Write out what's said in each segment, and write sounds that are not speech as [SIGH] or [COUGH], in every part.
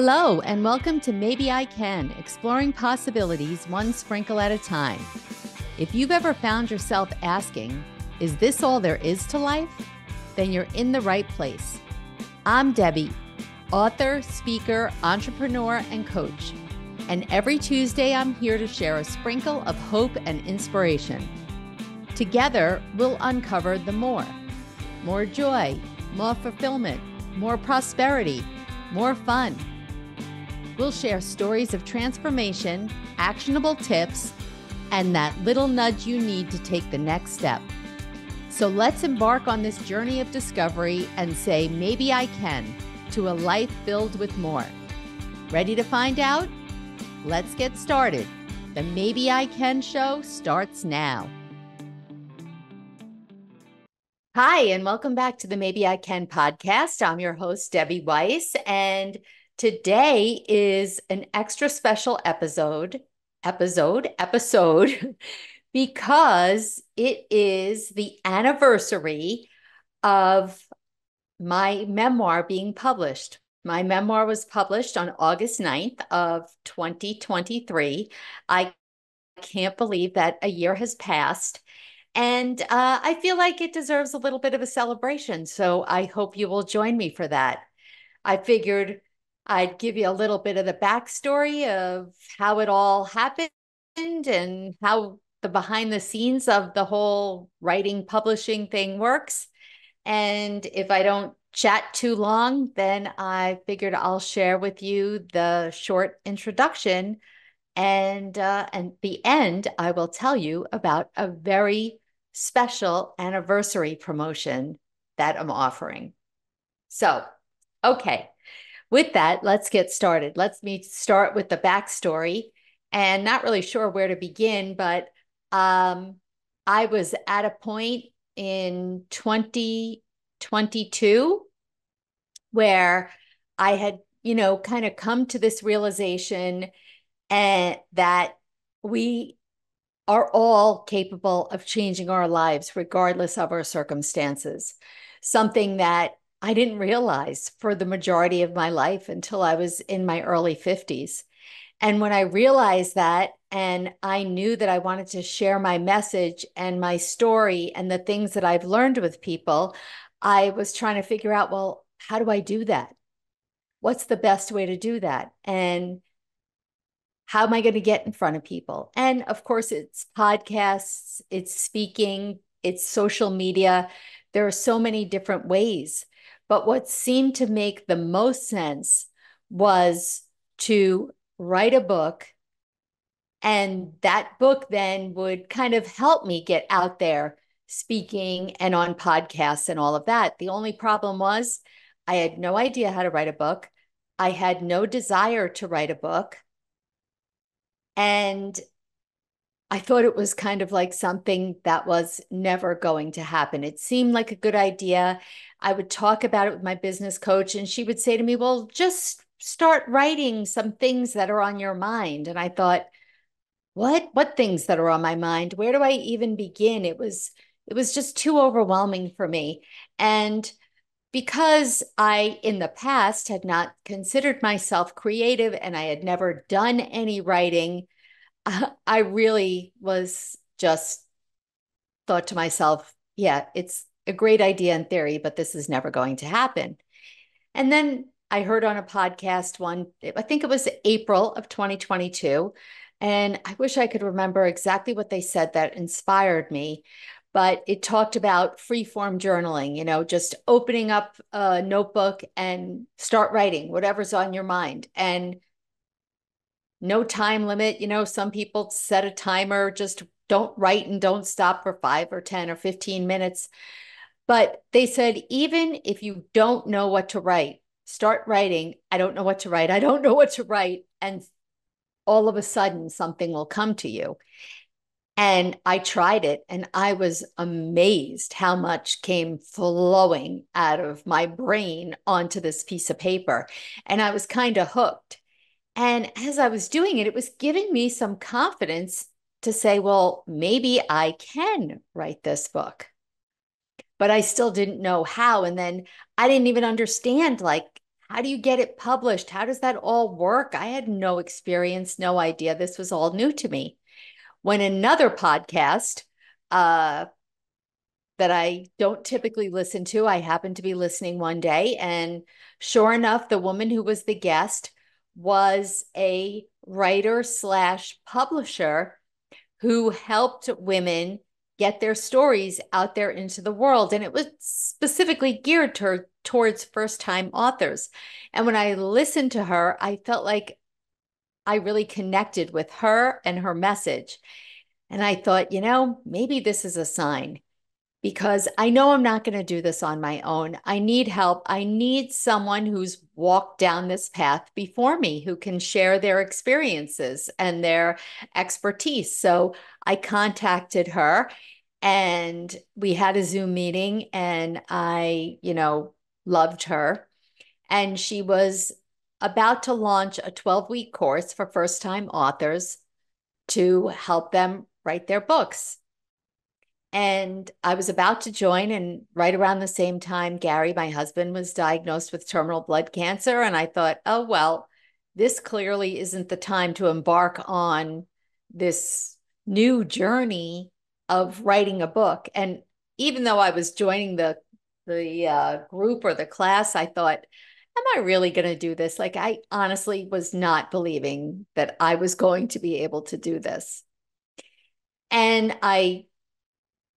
Hello, and welcome to Maybe I Can, exploring possibilities one sprinkle at a time. If you've ever found yourself asking, Is this all there is to life? Then you're in the right place. I'm Debbie, author, speaker, entrepreneur, and coach. And every Tuesday, I'm here to share a sprinkle of hope and inspiration. Together, we'll uncover the more more joy, more fulfillment, more prosperity, more fun We'll share stories of transformation, actionable tips, and that little nudge you need to take the next step. So let's embark on this journey of discovery and say, maybe I can, to a life filled with more. Ready to find out? Let's get started. The Maybe I Can show starts now. Hi, and welcome back to the Maybe I Can podcast. I'm your host, Debbie Weiss, and Today is an extra special episode, episode, episode, [LAUGHS] because it is the anniversary of my memoir being published. My memoir was published on August 9th of 2023. I can't believe that a year has passed. And uh, I feel like it deserves a little bit of a celebration. So I hope you will join me for that. I figured I'd give you a little bit of the backstory of how it all happened and how the behind the scenes of the whole writing publishing thing works. And if I don't chat too long, then I figured I'll share with you the short introduction. And uh, and the end, I will tell you about a very special anniversary promotion that I'm offering. So, okay with that, let's get started. Let's me start with the backstory. And not really sure where to begin, but um, I was at a point in 2022 where I had, you know, kind of come to this realization and eh, that we are all capable of changing our lives regardless of our circumstances. Something that I didn't realize for the majority of my life until I was in my early 50s. And when I realized that, and I knew that I wanted to share my message and my story and the things that I've learned with people, I was trying to figure out, well, how do I do that? What's the best way to do that? And how am I going to get in front of people? And of course, it's podcasts, it's speaking, it's social media. There are so many different ways but what seemed to make the most sense was to write a book. And that book then would kind of help me get out there speaking and on podcasts and all of that. The only problem was I had no idea how to write a book. I had no desire to write a book. And I thought it was kind of like something that was never going to happen. It seemed like a good idea. I would talk about it with my business coach, and she would say to me, Well, just start writing some things that are on your mind. And I thought, what what things that are on my mind where do i even begin it was it was just too overwhelming for me and because i in the past had not considered myself creative and i had never done any writing [LAUGHS] I really was just thought to myself, yeah, it's a great idea in theory, but this is never going to happen. And then I heard on a podcast one, I think it was April of 2022. And I wish I could remember exactly what they said that inspired me. But it talked about free form journaling, you know, just opening up a notebook and start writing whatever's on your mind. And no time limit. You know, some people set a timer, just don't write and don't stop for five or 10 or 15 minutes. But they said, even if you don't know what to write, start writing. I don't know what to write. I don't know what to write. And all of a sudden, something will come to you. And I tried it and I was amazed how much came flowing out of my brain onto this piece of paper. And I was kind of hooked. And as I was doing it, it was giving me some confidence to say, well, maybe I can write this book. But I still didn't know how. And then I didn't even understand like how do you get it published? How does that all work? I had no experience, no idea. This was all new to me. When another podcast uh, that I don't typically listen to, I happened to be listening one day, and sure enough, the woman who was the guest was a writer slash publisher who helped women get their stories out there into the world. And it was specifically geared to, towards first time authors. And when I listened to her, I felt like I really connected with her and her message. And I thought, you know, maybe this is a sign because I know I'm not going to do this on my own. I need help. I need someone who's walked down this path before me who can share their experiences and their expertise. So I contacted her and we had a Zoom meeting and I, you know, loved her. And she was about to launch a 12 week course for first time authors to help them write their books. And I was about to join, and right around the same time, Gary, my husband, was diagnosed with terminal blood cancer. And I thought, oh, well, this clearly isn't the time to embark on this new journey of writing a book. And even though I was joining the the uh, group or the class, I thought, am I really going to do this? Like, I honestly was not believing that I was going to be able to do this. And I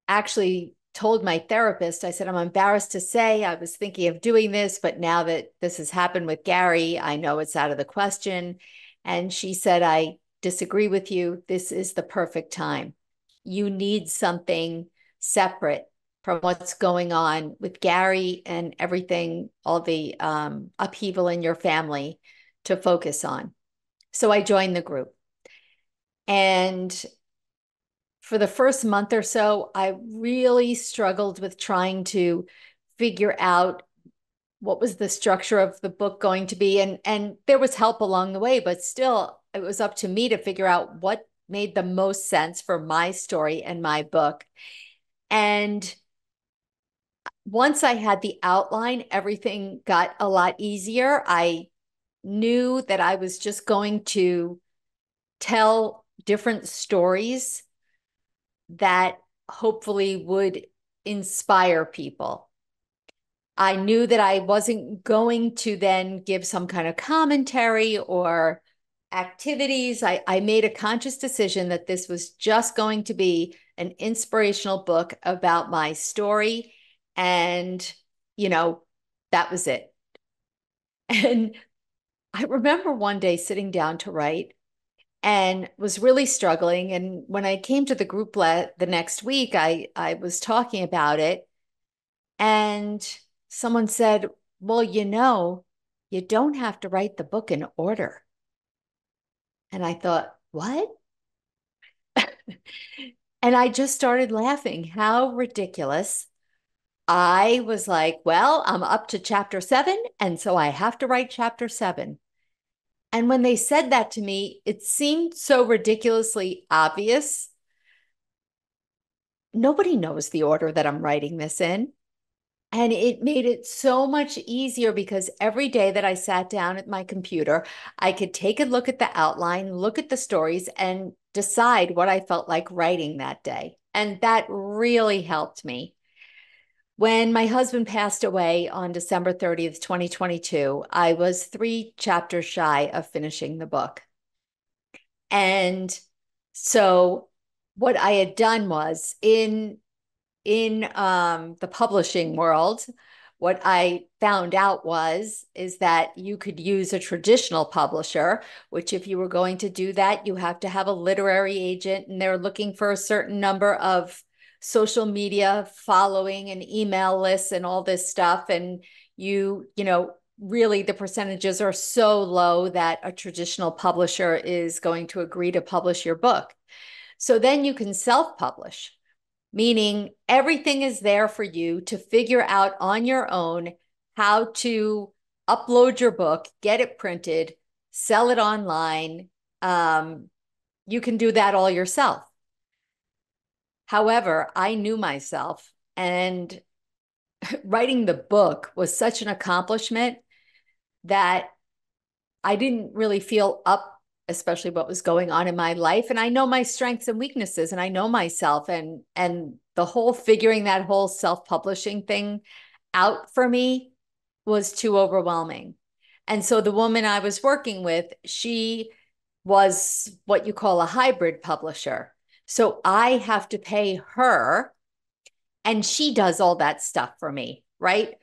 actually told my therapist, I said, I'm embarrassed to say I was thinking of doing this, but now that this has happened with Gary, I know it's out of the question. And she said, I disagree with you. This is the perfect time. You need something separate from what's going on with Gary and everything, all the um, upheaval in your family to focus on. So I joined the group. And for the first month or so, I really struggled with trying to figure out what was the structure of the book going to be. And and there was help along the way but still it was up to me to figure out what made the most sense for my story and my book. And once i had the outline everything got a lot easier. I knew that i was just going to tell different stories that hopefully would inspire people. I knew that I wasn't going to then give some kind of commentary or activities. I, I made a conscious decision that this was just going to be an inspirational book about my story. And, you know, that was it. And I remember one day sitting down to write, and was really struggling. And when I came to the group le- the next week, I, I was talking about it. And someone said, Well, you know, you don't have to write the book in order. And I thought, What? [LAUGHS] and I just started laughing. How ridiculous. I was like, Well, I'm up to chapter seven. And so I have to write chapter seven. And when they said that to me, it seemed so ridiculously obvious. Nobody knows the order that I'm writing this in. And it made it so much easier because every day that I sat down at my computer, I could take a look at the outline, look at the stories, and decide what I felt like writing that day. And that really helped me. When my husband passed away on December 30th, 2022, I was three chapters shy of finishing the book. And so what I had done was in in um, the publishing world, what I found out was is that you could use a traditional publisher, which if you were going to do that, you have to have a literary agent and they're looking for a certain number of social media following and email lists and all this stuff. And you you know really the percentages are so low that a traditional publisher is going to agree to publish your book. So then you can self publish meaning everything is there for you to figure out on your own how to upload your book get it printed sell it online. Um, you can do that all yourself However, I knew myself, and [LAUGHS] writing the book was such an accomplishment that I didn't really feel up especially what was going on in my life and I know my strengths and weaknesses and I know myself and and the whole figuring that whole self-publishing thing out for me was too overwhelming. And so the woman I was working with, she was what you call a hybrid publisher. So I have to pay her and she does all that stuff for me, right?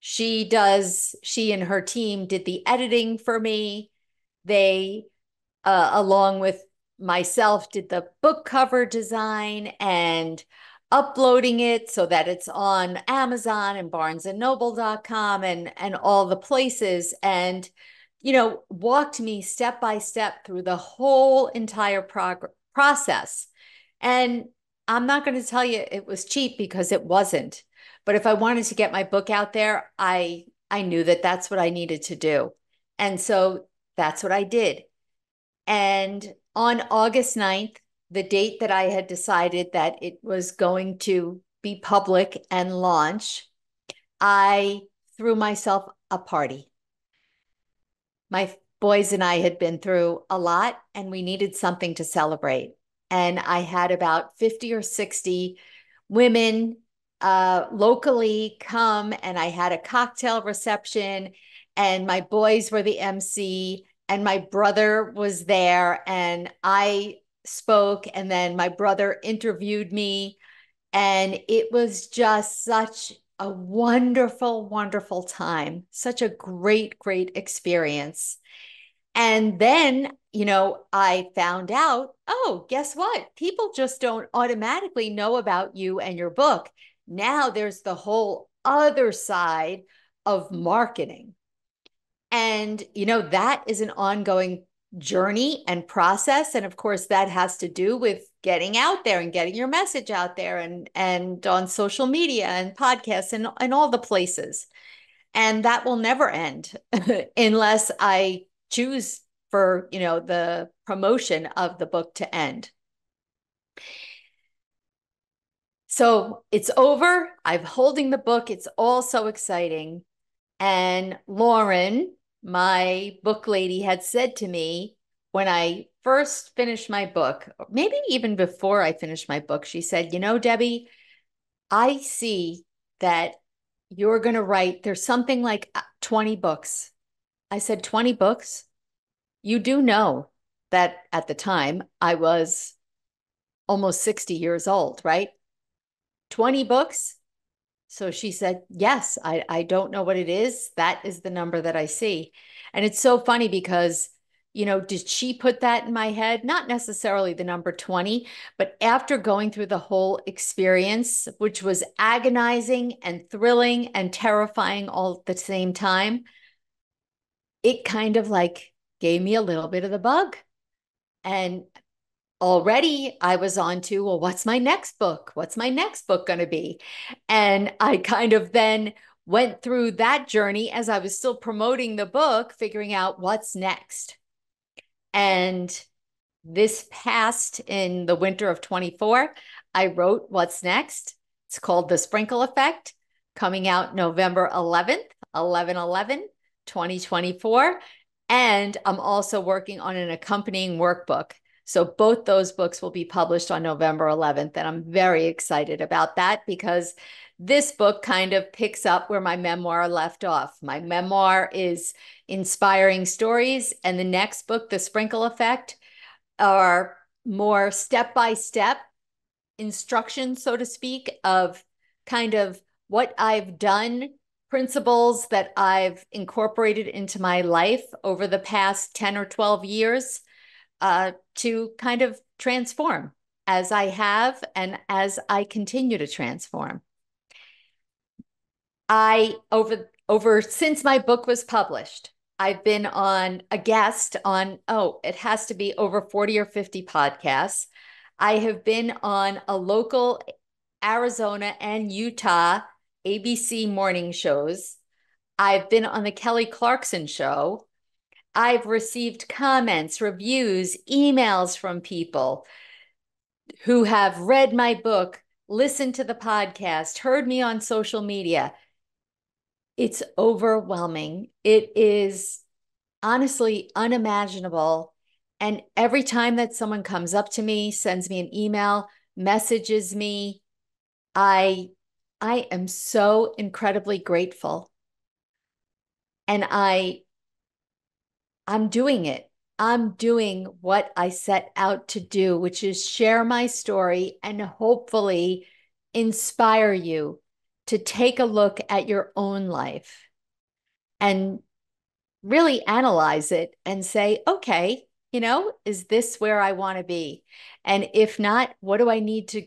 She does, she and her team did the editing for me. They uh, along with myself, did the book cover design and uploading it so that it's on Amazon and barnesandnoble.com and and all the places and you know walked me step by step through the whole entire prog- process and I'm not going to tell you it was cheap because it wasn't but if I wanted to get my book out there I I knew that that's what I needed to do and so that's what I did and on August 9th, the date that I had decided that it was going to be public and launch, I threw myself a party. My boys and I had been through a lot and we needed something to celebrate. And I had about 50 or 60 women uh, locally come and I had a cocktail reception and my boys were the MC and my brother was there and I spoke and then my brother interviewed me and it was just such a wonderful wonderful time such a great great experience and then you know i found out oh guess what people just don't automatically know about you and your book now there's the whole other side of hmm. marketing and, you know, that is an ongoing journey and process. And of course, that has to do with getting out there and getting your message out there and, and on social media and podcasts and, and all the places. And that will never end [LAUGHS] unless I choose for, you know, the promotion of the book to end. So it's over. I'm holding the book. It's all so exciting. And Lauren, my book lady had said to me when I first finished my book, maybe even before I finished my book, she said, You know, Debbie, I see that you're going to write, there's something like uh, 20 books. I said, 20 books? You do know that at the time I was almost 60 years old, right? 20 books? So she said, Yes, I, I don't know what it is. That is the number that I see. And it's so funny because, you know, did she put that in my head? Not necessarily the number 20, but after going through the whole experience, which was agonizing and thrilling and terrifying all at the same time, it kind of like gave me a little bit of the bug. And already I was on to, well, what's my next book? What's my next book going to be? And I kind of then went through that journey as I was still promoting the book, figuring out what's next. And this past in the winter of 24, I wrote What's Next. It's called The Sprinkle Effect, coming out November 11th, 11 11, 2024. And I'm also working on an accompanying workbook so both those books will be published on November 11th. And I'm very excited about that because this book kind of picks up where my memoir left off. My memoir is inspiring stories, and the next book, The Sprinkle Effect, are more step by step instructions, so to speak, of kind of what I've done, principles that I've incorporated into my life over the past 10 or 12 years uh, to kind of transform as I have and as I continue to transform. I over over since my book was published, I've been on a guest on oh, it has to be over 40 or 50 podcasts. I have been on a local Arizona and Utah ABC morning shows. I've been on the Kelly Clarkson show. I've received comments, reviews, emails from people who have read my book, listened to the podcast, heard me on social media. It's overwhelming. It is honestly unimaginable. And every time that someone comes up to me, sends me an email, messages me, I I am so incredibly grateful. And I I'm doing it. I'm doing what I set out to do, which is share my story and hopefully inspire you to take a look at your own life and really analyze it and say, okay, you know, is this where I want to be? And if not, what do I need to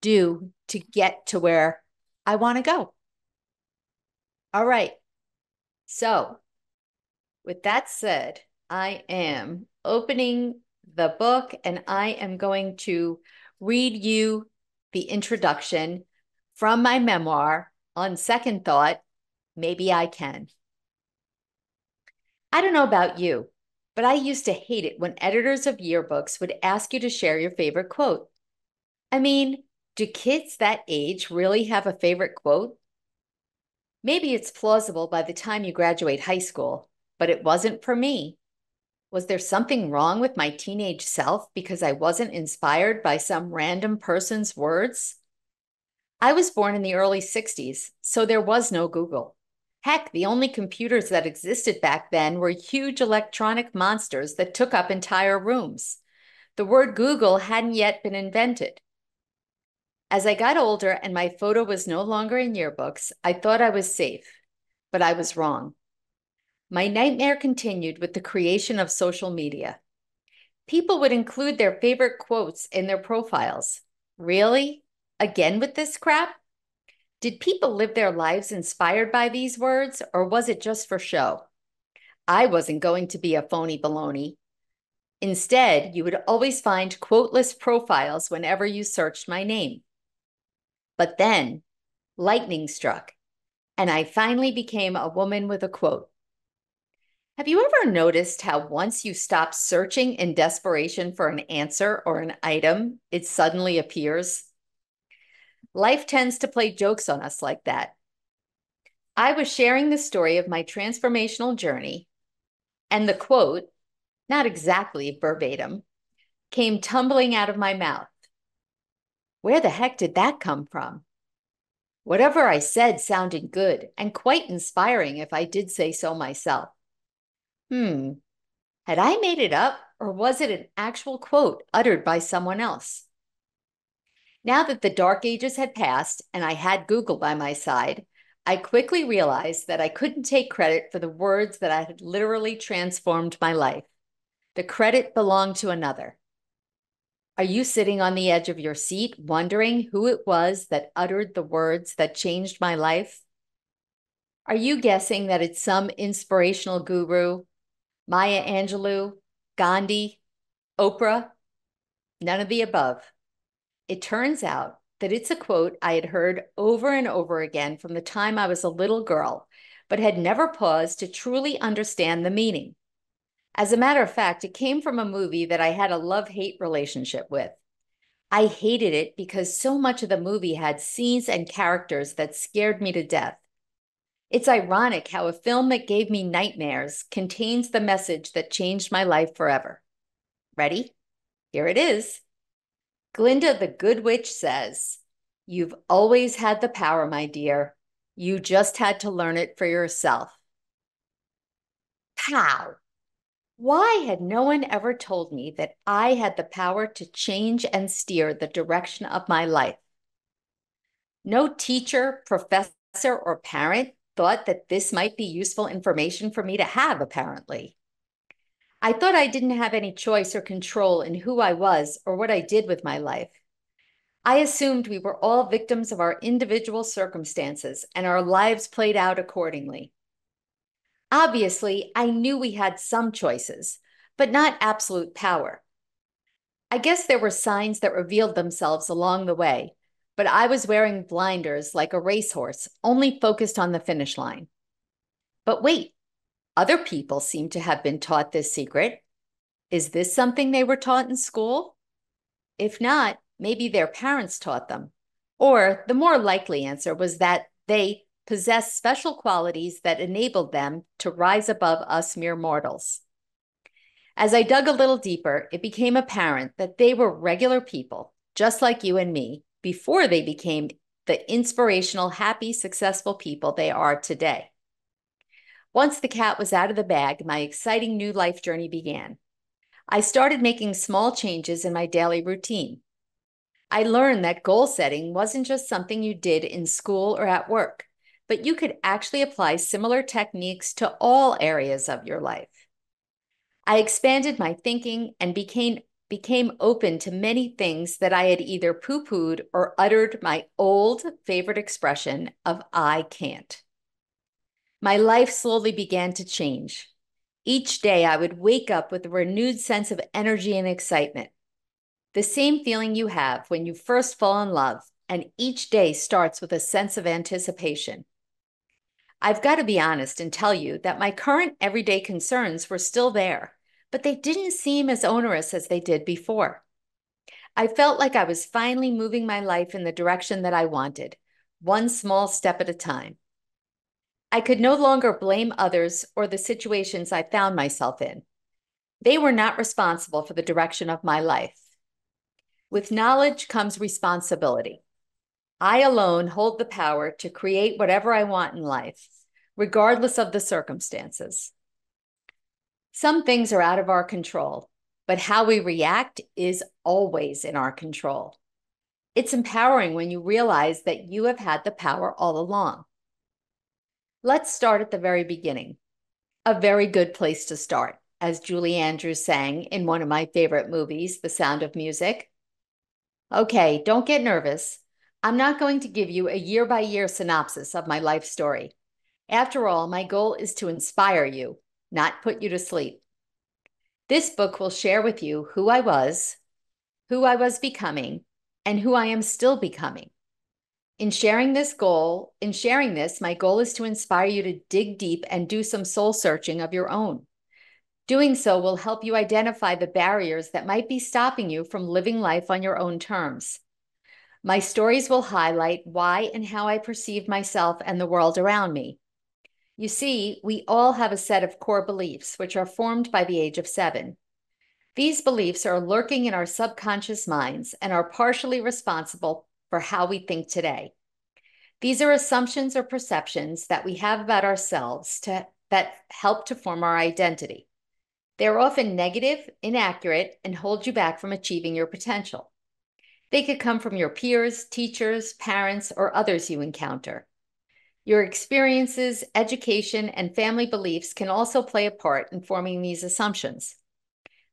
do to get to where I want to go? All right. So, with that said, I am opening the book and I am going to read you the introduction from my memoir. On second thought, maybe I can. I don't know about you, but I used to hate it when editors of yearbooks would ask you to share your favorite quote. I mean, do kids that age really have a favorite quote? Maybe it's plausible by the time you graduate high school, but it wasn't for me. Was there something wrong with my teenage self because I wasn't inspired by some random person's words? I was born in the early 60s, so there was no Google. Heck, the only computers that existed back then were huge electronic monsters that took up entire rooms. The word Google hadn't yet been invented. As I got older and my photo was no longer in yearbooks, I thought I was safe, but I was wrong. My nightmare continued with the creation of social media. People would include their favorite quotes in their profiles. Really? Again with this crap? Did people live their lives inspired by these words, or was it just for show? I wasn't going to be a phony baloney. Instead, you would always find quoteless profiles whenever you searched my name. But then, lightning struck, and I finally became a woman with a quote. Have you ever noticed how once you stop searching in desperation for an answer or an item, it suddenly appears? Life tends to play jokes on us like that. I was sharing the story of my transformational journey, and the quote, not exactly verbatim, came tumbling out of my mouth. Where the heck did that come from? Whatever I said sounded good and quite inspiring if I did say so myself. Hmm, had I made it up or was it an actual quote uttered by someone else? Now that the dark ages had passed and I had Google by my side, I quickly realized that I couldn't take credit for the words that had literally transformed my life. The credit belonged to another. Are you sitting on the edge of your seat wondering who it was that uttered the words that changed my life? Are you guessing that it's some inspirational guru Maya Angelou, Gandhi, Oprah, none of the above. It turns out that it's a quote I had heard over and over again from the time I was a little girl, but had never paused to truly understand the meaning. As a matter of fact, it came from a movie that I had a love hate relationship with. I hated it because so much of the movie had scenes and characters that scared me to death. It's ironic how a film that gave me nightmares contains the message that changed my life forever. Ready? Here it is. Glinda the Good Witch says, You've always had the power, my dear. You just had to learn it for yourself. Pow! Why had no one ever told me that I had the power to change and steer the direction of my life? No teacher, professor, or parent thought that this might be useful information for me to have, apparently. I thought I didn't have any choice or control in who I was or what I did with my life. I assumed we were all victims of our individual circumstances and our lives played out accordingly. Obviously, I knew we had some choices, but not absolute power. I guess there were signs that revealed themselves along the way, but I was wearing blinders like a racehorse, only focused on the finish line. But wait, other people seem to have been taught this secret. Is this something they were taught in school? If not, maybe their parents taught them. Or the more likely answer was that they possessed special qualities that enabled them to rise above us mere mortals. As I dug a little deeper, it became apparent that they were regular people, just like you and me, before they became the inspirational, happy, successful people they are today. Once the cat was out of the bag, my exciting new life journey began. I started making small changes in my daily routine. I learned that goal setting wasn't just something you did in school or at work, but you could actually apply similar techniques to all areas of your life. I expanded my thinking and became, became open to many things that I had either poo pooed or uttered my old favorite expression of I can't. My life slowly began to change. Each day I would wake up with a renewed sense of energy and excitement. The same feeling you have when you first fall in love, and each day starts with a sense of anticipation. I've got to be honest and tell you that my current everyday concerns were still there, but they didn't seem as onerous as they did before. I felt like I was finally moving my life in the direction that I wanted, one small step at a time. I could no longer blame others or the situations I found myself in. They were not responsible for the direction of my life. With knowledge comes responsibility. I alone hold the power to create whatever I want in life, regardless of the circumstances. Some things are out of our control, but how we react is always in our control. It's empowering when you realize that you have had the power all along. Let's start at the very beginning. A very good place to start, as Julie Andrews sang in one of my favorite movies, The Sound of Music. Okay, don't get nervous. I'm not going to give you a year by year synopsis of my life story. After all, my goal is to inspire you, not put you to sleep. This book will share with you who I was, who I was becoming, and who I am still becoming. In sharing this goal, in sharing this, my goal is to inspire you to dig deep and do some soul searching of your own. Doing so will help you identify the barriers that might be stopping you from living life on your own terms. My stories will highlight why and how I perceive myself and the world around me. You see, we all have a set of core beliefs, which are formed by the age of seven. These beliefs are lurking in our subconscious minds and are partially responsible for how we think today. These are assumptions or perceptions that we have about ourselves to, that help to form our identity. They are often negative, inaccurate, and hold you back from achieving your potential. They could come from your peers, teachers, parents, or others you encounter. Your experiences, education, and family beliefs can also play a part in forming these assumptions.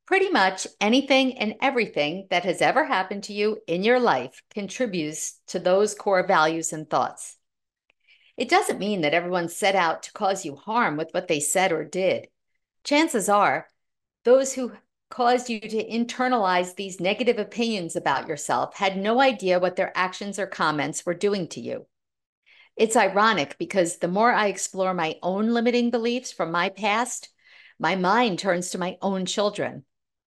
Pretty much anything and everything that has ever happened to you in your life contributes to those core values and thoughts. It doesn't mean that everyone set out to cause you harm with what they said or did. Chances are those who caused you to internalize these negative opinions about yourself had no idea what their actions or comments were doing to you. It's ironic because the more I explore my own limiting beliefs from my past, my mind turns to my own children.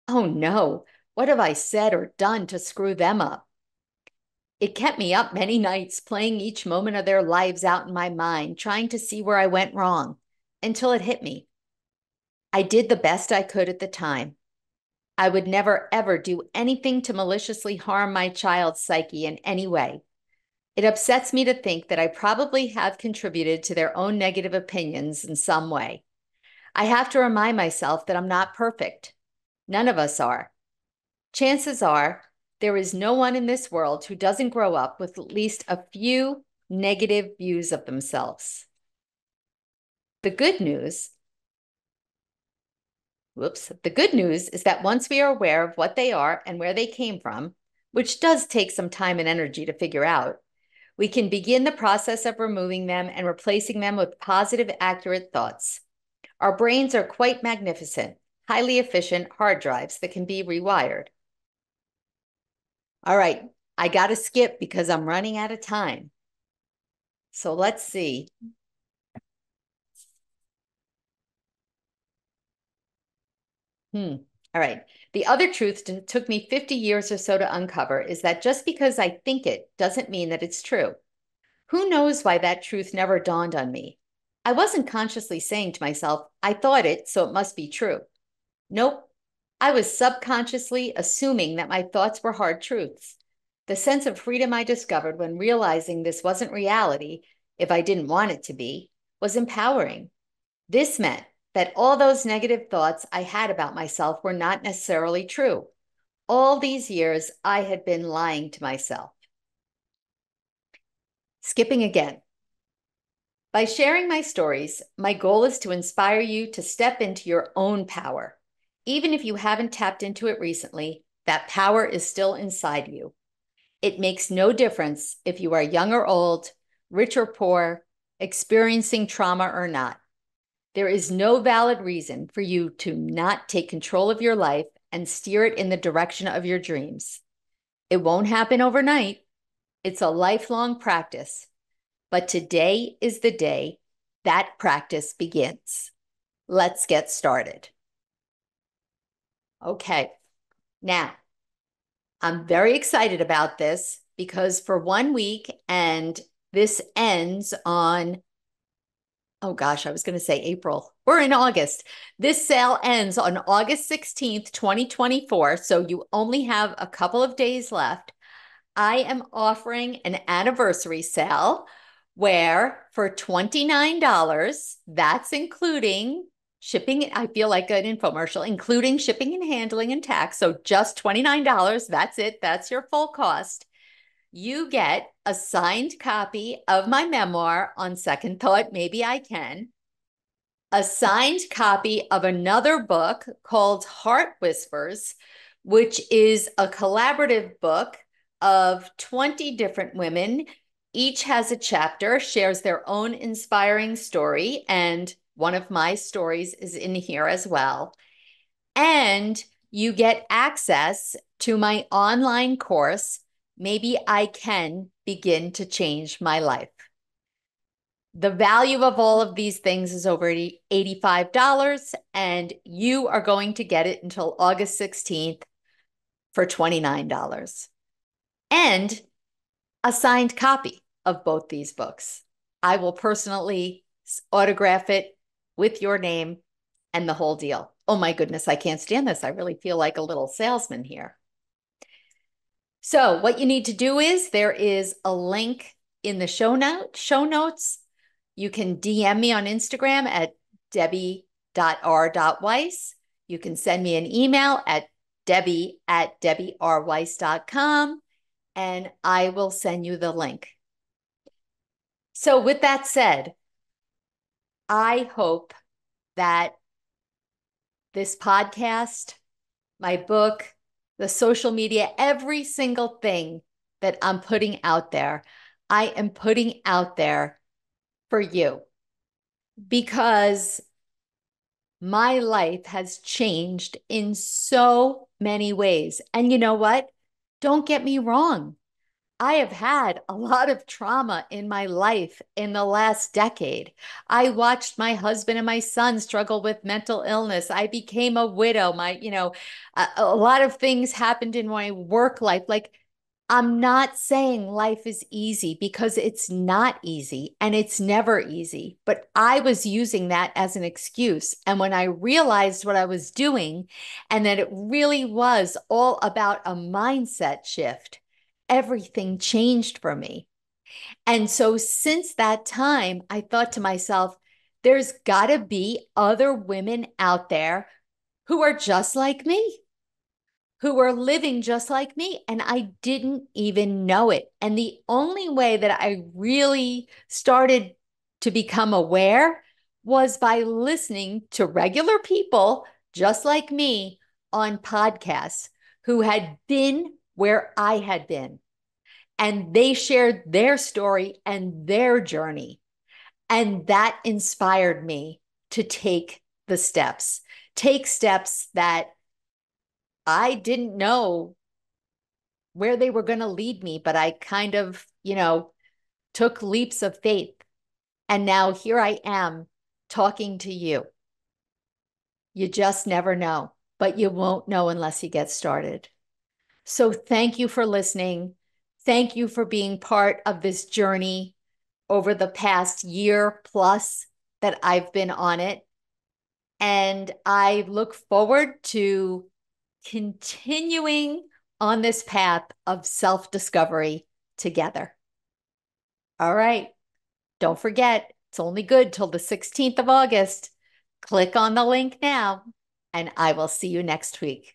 Oh no, what have I said or done to screw them up? It kept me up many nights playing each moment of their lives out in my mind, trying to see where I went wrong until it hit me. I did the best I could at the time. I would never, ever do anything to maliciously harm my child's psyche in any way. It upsets me to think that I probably have contributed to their own negative opinions in some way. I have to remind myself that I'm not perfect. None of us are. Chances are there is no one in this world who doesn't grow up with at least a few negative views of themselves. The good news Whoops. The good news is that once we are aware of what they are and where they came from, which does take some time and energy to figure out, we can begin the process of removing them and replacing them with positive, accurate thoughts. Our brains are quite magnificent, highly efficient hard drives that can be rewired. All right, I got to skip because I'm running out of time. So let's see. Hmm. All right. The other truth took me 50 years or so to uncover is that just because I think it doesn't mean that it's true. Who knows why that truth never dawned on me? I wasn't consciously saying to myself, I thought it, so it must be true. Nope. I was subconsciously assuming that my thoughts were hard truths. The sense of freedom I discovered when realizing this wasn't reality, if I didn't want it to be, was empowering. This meant that all those negative thoughts I had about myself were not necessarily true. All these years, I had been lying to myself. Skipping again. By sharing my stories, my goal is to inspire you to step into your own power. Even if you haven't tapped into it recently, that power is still inside you. It makes no difference if you are young or old, rich or poor, experiencing trauma or not. There is no valid reason for you to not take control of your life and steer it in the direction of your dreams. It won't happen overnight. It's a lifelong practice. But today is the day that practice begins. Let's get started. Okay. Now, I'm very excited about this because for one week, and this ends on, oh gosh, I was going to say April. We're in August. This sale ends on August 16th, 2024. So you only have a couple of days left. I am offering an anniversary sale where for $29, that's including shipping i feel like an infomercial including shipping and handling and tax so just $29 that's it that's your full cost you get a signed copy of my memoir on second thought maybe i can a signed copy of another book called heart whispers which is a collaborative book of 20 different women each has a chapter shares their own inspiring story and one of my stories is in here as well. And you get access to my online course. Maybe I can begin to change my life. The value of all of these things is over $85, and you are going to get it until August 16th for $29. And a signed copy of both these books. I will personally autograph it with your name and the whole deal. Oh my goodness, I can't stand this. I really feel like a little salesman here. So, what you need to do is there is a link in the show note show notes. You can DM me on Instagram at debbie.r.weiss. You can send me an email at debbie at debbierweiss.com and I will send you the link. So, with that said, I hope that this podcast, my book, the social media, every single thing that I'm putting out there, I am putting out there for you because my life has changed in so many ways. And you know what? Don't get me wrong. I have had a lot of trauma in my life in the last decade. I watched my husband and my son struggle with mental illness. I became a widow. My, you know, a, a lot of things happened in my work life. Like, I'm not saying life is easy because it's not easy and it's never easy, but I was using that as an excuse. And when I realized what I was doing and that it really was all about a mindset shift, everything changed for me. And so since that time, I thought to myself, there's got to be other women out there who are just like me, who are living just like me. And I didn't even know it. And the only way that I really started to become aware was by listening to regular people just like me on podcasts who had been where I had been. And they shared their story and their journey. And that inspired me to take the steps, take steps that I didn't know where they were going to lead me, but I kind of, you know, took leaps of faith. And now here I am talking to you. You just never know, but you won't know unless you get started. So thank you for listening. Thank you for being part of this journey. over the past year plus that I've been on it. And I look forward to continuing on this path of self discovery together. All right. Don't forget, it's only good till the 16th of August. Click on the link now, and I will see you next week.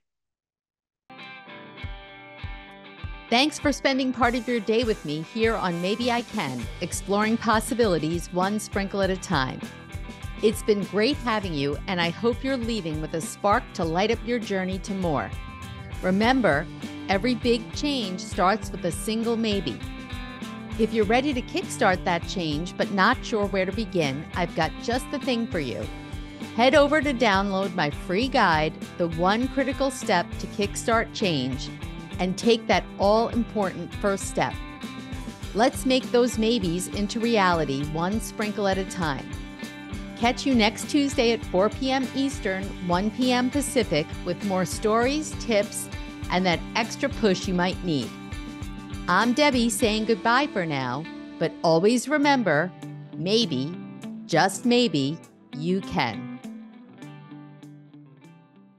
Thanks for spending part of your day with me here on Maybe I Can, exploring possibilities one sprinkle at a time. It's been great having you, and I hope you're leaving with a spark to light up your journey to more. Remember, every big change starts with a single maybe. If you're ready to kickstart that change but not sure where to begin, I've got just the thing for you. Head over to download my free guide, The One Critical Step to Kickstart Change and take that all important first step. Let's make those maybes into reality one sprinkle at a time. Catch you next Tuesday at 4 p.m. Eastern, 1 p.m. Pacific with more stories, tips, and that extra push you might need. I'm Debbie saying goodbye for now, but always remember maybe, just maybe, you can.